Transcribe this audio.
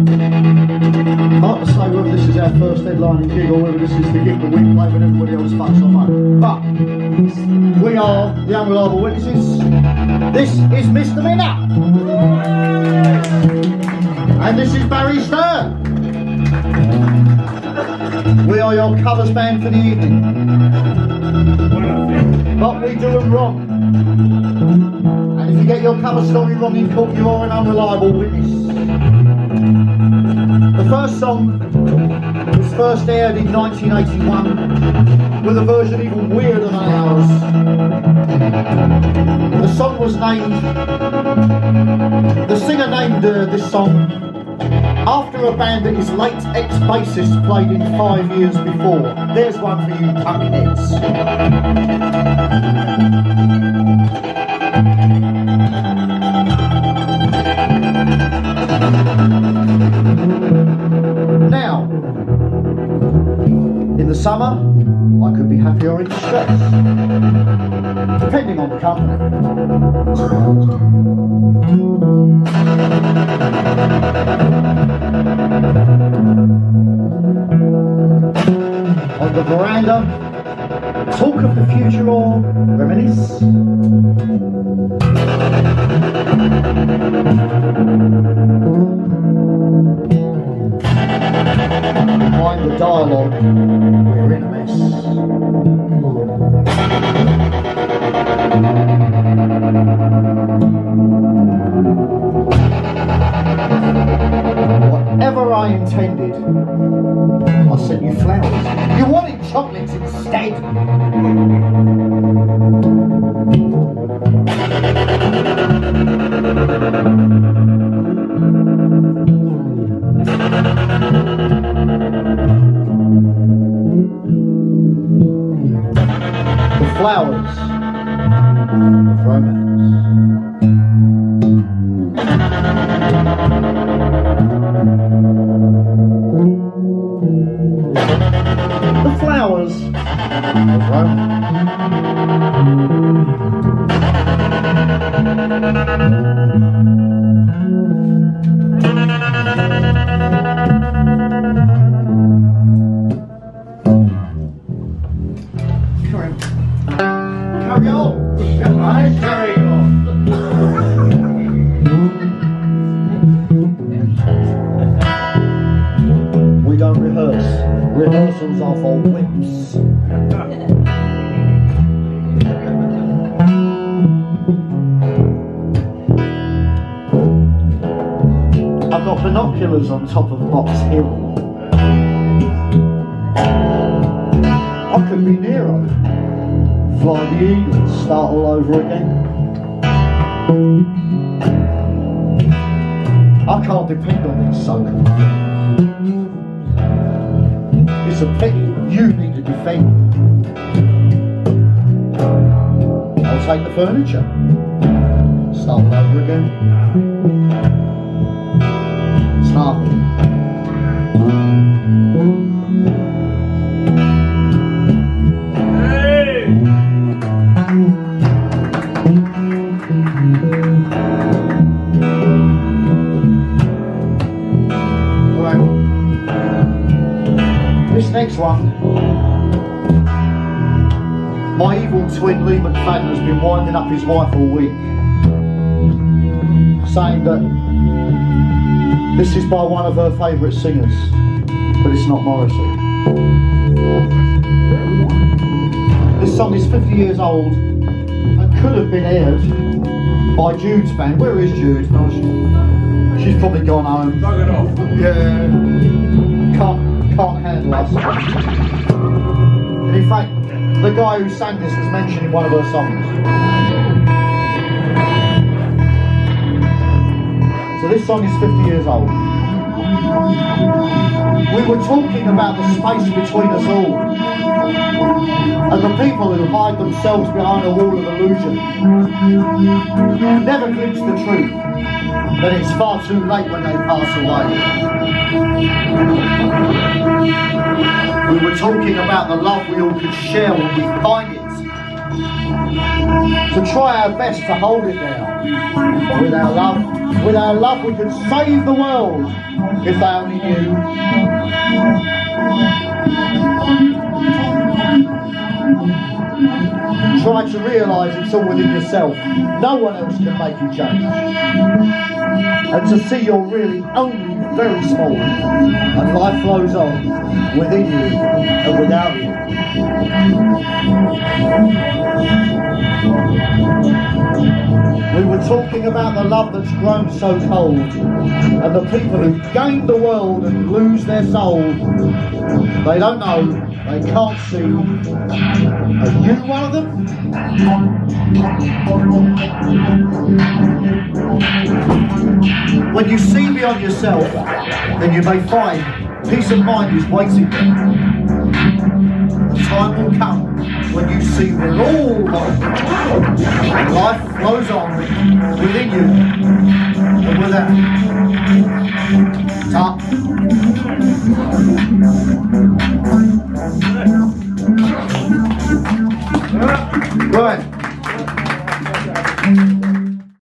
Hard to say whether this is our first headlining gig or whether this is the gig that we play when everybody else fucks home. But we are the Unreliable Witnesses. This is Mr. Minna. And this is Barry Stern. We are your covers band for the evening. But we do them wrong. And if you get your cover story wrong in court, you are an unreliable witness. The first song was first aired in 1981 with a version even weirder than ours. The song was named, the singer named uh, this song after a band that his late ex-bassist played in five years before. There's one for you pumpkinheads. Now, in the summer, I could be happy or in distress, depending on the company. On the veranda, or reminisce. Behind the dialogue, we're in a mess. I sent you flowers. You wanted chocolates instead. The flowers of romance. The got binoculars on top of Box Hill. I could be Nero. Fly the eagle, start all over again. I can't depend on these so-called It's a pity you need to defend. I'll take the furniture. Start all over again. This one, my evil twin Lee McFadden has been winding up his wife all week, saying that this is by one of her favourite singers, but it's not Morrissey. This song is 50 years old and could have been aired by Jude's band. Where is Jude? She- she's probably gone home. Yeah. Can't, can't handle us. And in fact, the guy who sang this was mentioned in one of her songs. So this song is 50 years old. We were talking about the space between us all. And the people who hide themselves behind a wall of illusion never glimpse the truth that it's far too late when they pass away. We were talking about the love we all could share when we find it. to try our best to hold it there. With our love, with our love we could save the world if they only knew. Try to realise it's all within yourself. No one else can make you change. And to see you're really only very small and life flows on within you and without you. We were talking about the love that's grown so cold and the people who gain the world and lose their soul. They don't know, they can't see. You one of them? When you see beyond yourself, then you may find peace of mind is waiting The time will come when you see the all life flows on within you and without.